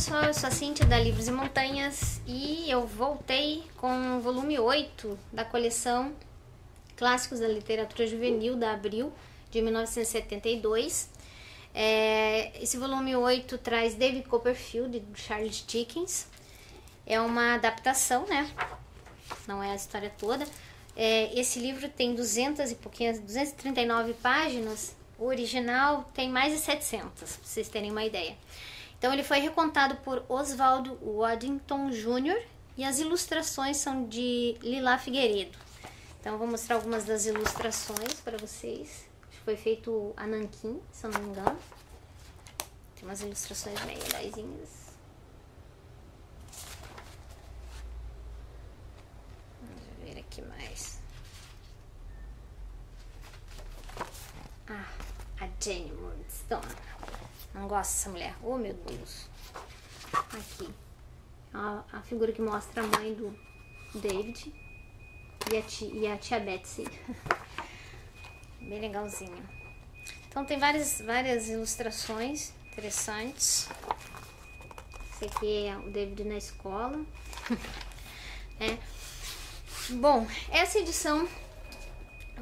pessoal, eu sou a Cintia da Livros e Montanhas e eu voltei com o volume 8 da coleção Clássicos da Literatura Juvenil da Abril de 1972. É, esse volume 8 traz David Copperfield do Charles Dickens. É uma adaptação, né? Não é a história toda. É, esse livro tem 200 e pouquinhas, 239 páginas. O original tem mais de 700, pra vocês terem uma ideia. Então ele foi recontado por Oswaldo Waddington Jr. e as ilustrações são de Lila Figueiredo. Então vou mostrar algumas das ilustrações para vocês. Foi feito a nanquim, se eu não me engano. Tem umas ilustrações bem legaisinhas. Vamos ver aqui mais. Ah, a Jenny Moonstone. Não gosto dessa mulher. Oh, meu Deus. Aqui. A, a figura que mostra a mãe do David e a tia, e a tia Betsy. Bem legalzinho. Então tem várias, várias ilustrações interessantes. Esse aqui é o David na escola. é. Bom, essa edição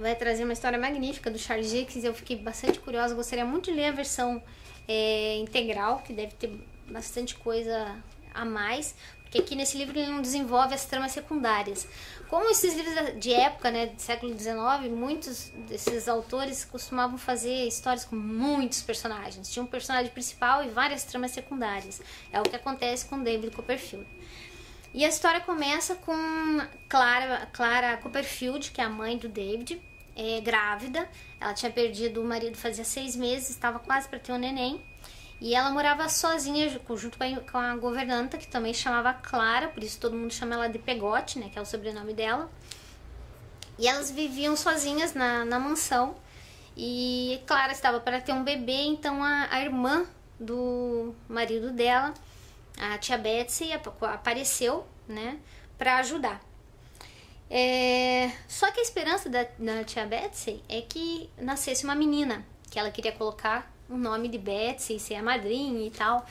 vai trazer uma história magnífica do Charles Dickens. Eu fiquei bastante curiosa, gostaria muito de ler a versão é, integral, que deve ter bastante coisa a mais, porque aqui nesse livro ele não desenvolve as tramas secundárias. Como esses livros de época, né, do século XIX, muitos desses autores costumavam fazer histórias com muitos personagens. Tinha um personagem principal e várias tramas secundárias. É o que acontece com David Copperfield. E a história começa com Clara, Clara Copperfield, que é a mãe do David, é, grávida. Ela tinha perdido o marido fazia seis meses, estava quase para ter um neném. E ela morava sozinha, junto com a governanta, que também chamava Clara, por isso todo mundo chama ela de Pegote, né, que é o sobrenome dela. E elas viviam sozinhas na, na mansão. E Clara estava para ter um bebê, então a, a irmã do marido dela, a tia Betsy, apareceu, né, para ajudar. É... Só que a esperança da, da tia Betsy é que nascesse uma menina, que ela queria colocar o nome de Betsy, ser a madrinha e tal.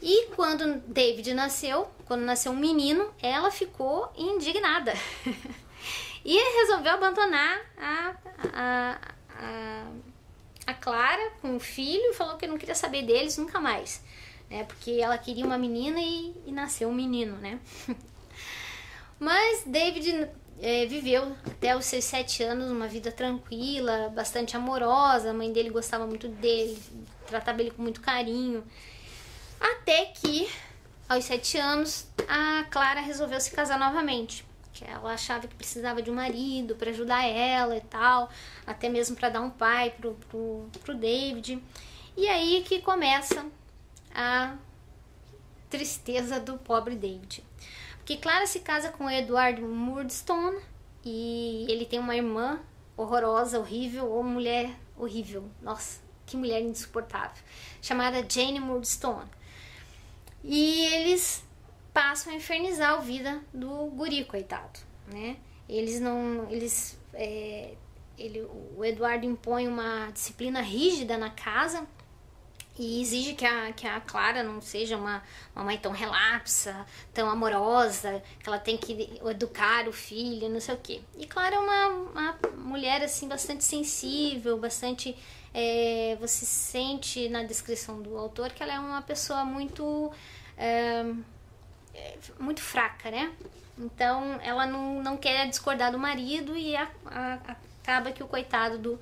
E quando David nasceu, quando nasceu um menino, ela ficou indignada. e resolveu abandonar a, a, a, a, Clara com o filho falou que não queria saber deles nunca mais. Né? Porque ela queria uma menina e, e nasceu um menino, né? Mas David é, viveu até os seus sete anos uma vida tranquila, bastante amorosa. A mãe dele gostava muito dele, tratava ele com muito carinho. Até que, aos sete anos, a Clara resolveu se casar novamente. Que ela achava que precisava de um marido para ajudar ela e tal, até mesmo para dar um pai pro, pro, pro David. E aí que começa a tristeza do pobre David. Porque Clara se casa com Edward Murdstone e ele tem uma irmã horrorosa, horrível, ou mulher horrível. Nossa, que mulher insuportável. Chamada Jane Murdstone. E eles passam a infernizar a vida do guri, coitado, né? Eles não... Eles... É, ele, o Eduardo impõe uma disciplina rígida na casa e exige que a, que a Clara não seja uma, uma mãe tão relapsa, tão amorosa, que ela tem que educar o filho, não sei o quê. E Clara é uma, uma mulher assim bastante sensível, bastante é, você sente na descrição do autor que ela é uma pessoa muito é, muito fraca, né? Então ela não, não quer discordar do marido e a, a, acaba que o coitado do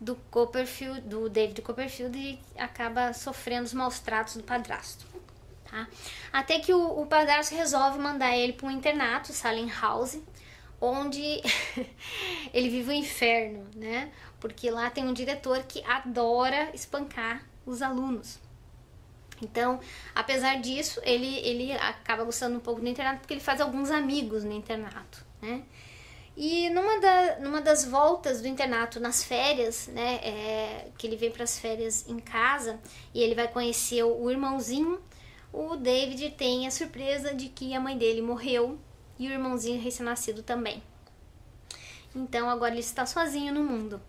do Copperfield, do David Copperfield e acaba sofrendo os maus tratos do padrasto. Tá? Até que o, o padrasto resolve mandar ele para um internato, Salem House, onde ele vive o inferno, né? Porque lá tem um diretor que adora espancar os alunos. Então, apesar disso, ele, ele acaba gostando um pouco do internato porque ele faz alguns amigos no internato, né? E numa, da, numa das voltas do internato nas férias, né, é, que ele vem para as férias em casa e ele vai conhecer o irmãozinho, o David tem a surpresa de que a mãe dele morreu e o irmãozinho recém-nascido também. Então agora ele está sozinho no mundo,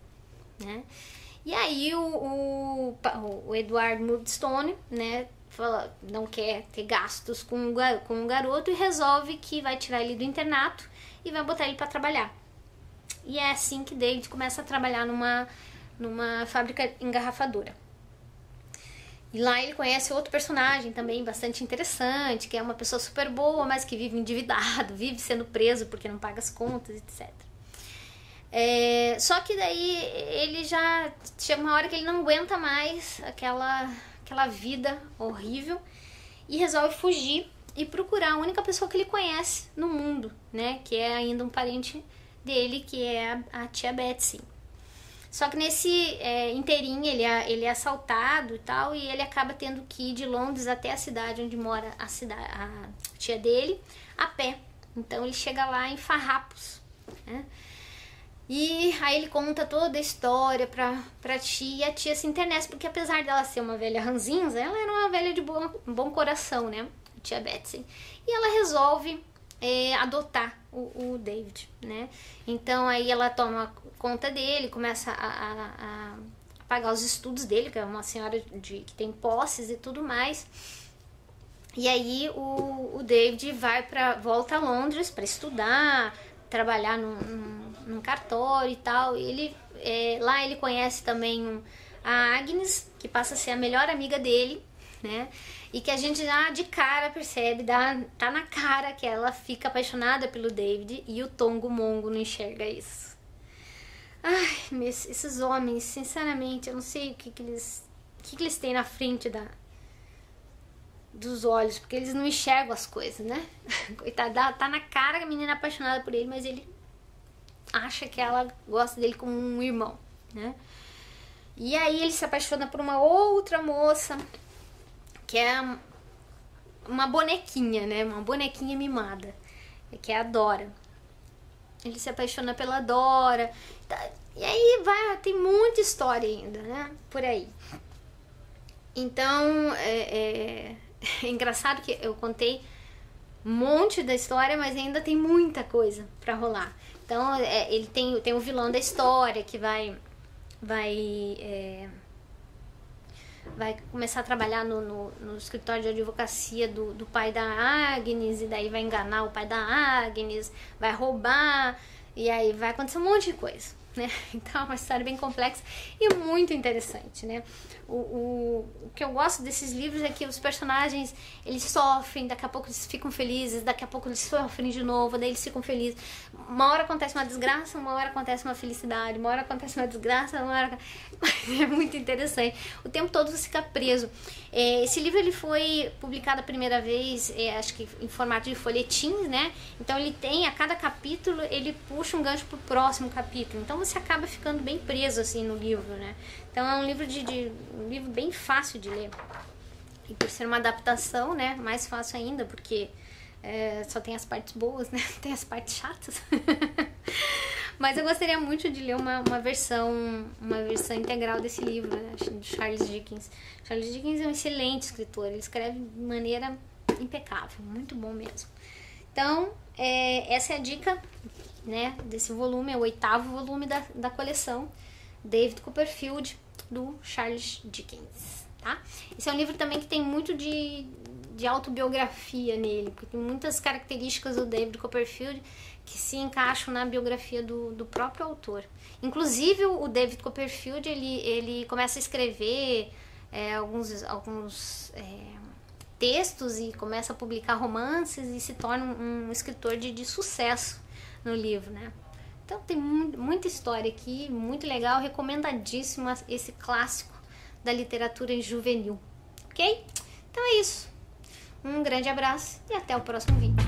né? E aí o, o, o Edward Murdstone, né, fala, não quer ter gastos com o, com o garoto e resolve que vai tirar ele do internato e vai botar ele para trabalhar. E é assim que David começa a trabalhar numa, numa fábrica engarrafadora. E lá ele conhece outro personagem também bastante interessante, que é uma pessoa super boa, mas que vive endividado, vive sendo preso porque não paga as contas, etc. É, só que daí ele já chega uma hora que ele não aguenta mais aquela, aquela vida horrível e resolve fugir e procurar a única pessoa que ele conhece no mundo, né? Que é ainda um parente dele, que é a, a tia Betsy. Só que nesse é, inteirinho ele é, ele é assaltado e tal, e ele acaba tendo que ir de Londres até a cidade onde mora a, cidade, a tia dele, a pé. Então ele chega lá em Farrapos, né? E aí ele conta toda a história pra, pra tia e a tia se internece, porque apesar dela ser uma velha ranzinza, ela era uma velha de bom, bom coração, né? Tia Betsy. E ela resolve é, adotar o, o, David, né? Então aí ela toma conta dele, começa a, a, a, pagar os estudos dele, que é uma senhora de, que tem posses e tudo mais. E aí o, o David vai para volta a Londres para estudar, trabalhar num, num, num, cartório e tal. E ele, é, lá ele conhece também um, a Agnes, que passa a ser a melhor amiga dele, né? E que a gente já de cara percebe, dá, tá na cara que ela fica apaixonada pelo David e o Tongo Mongo não enxerga isso. Ai, mas esses homens, sinceramente, eu não sei o que, que eles. O que, que eles têm na frente da, dos olhos, porque eles não enxergam as coisas, né? Coitada, tá na cara a menina é apaixonada por ele, mas ele acha que ela gosta dele como um irmão, né? E aí ele se apaixona por uma outra moça, que é uma bonequinha, né? Uma bonequinha mimada, que é a Dora. Ele se apaixona pela Dora. Tá, e aí vai, tem muita história ainda, né? Por aí. Então, é, é é engraçado que eu contei um monte da história, mas ainda tem muita coisa para rolar. Então, é, ele tem, tem o vilão da história que vai vai é, vai começar a trabalhar no, no, no, escritório de advocacia do, do pai da Agnes, e daí vai enganar o pai da Agnes, vai roubar, e aí vai acontecer um monte de coisa né? Então é uma história bem complexa e muito interessante, né? O, o, o que eu gosto desses livros é que os personagens, eles sofrem, daqui a pouco eles ficam felizes, daqui a pouco eles sofrem de novo, daí eles ficam felizes. Uma hora acontece uma desgraça, uma hora acontece uma felicidade, uma hora acontece uma desgraça, uma hora... É muito interessante. O tempo todo você fica preso. É, esse livro ele foi publicado a primeira vez, é, acho que em formato de folhetins, né? Então ele tem, a cada capítulo, ele puxa um gancho pro próximo capítulo. Então você acaba ficando bem preso assim no livro, né? Então é um livro de, de um livro bem fácil de ler. E por ser uma adaptação, né, mais fácil ainda, porque é, só tem as partes boas, né? Tem as partes chatas. Mas eu gostaria muito de ler uma, uma versão uma versão integral desse livro, né? de Charles Dickens. Charles Dickens é um excelente escritor, ele escreve de maneira impecável, muito bom mesmo. Então, é, essa é a dica né, desse volume, é o oitavo volume da, da coleção David Copperfield, do Charles Dickens, tá? Esse é um livro também que tem muito de, de autobiografia nele, porque tem muitas características do David Copperfield que se encaixam na biografia do, do próprio autor. Inclusive, o David Copperfield, ele, ele começa a escrever é, alguns, alguns é, textos e começa a publicar romances e se torna um, um escritor de, de sucesso no livro, né? Então tem muita história aqui, muito legal, recomendadíssimo esse clássico da literatura juvenil, ok? Então é isso. Um grande abraço e até o próximo vídeo.